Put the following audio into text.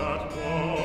that God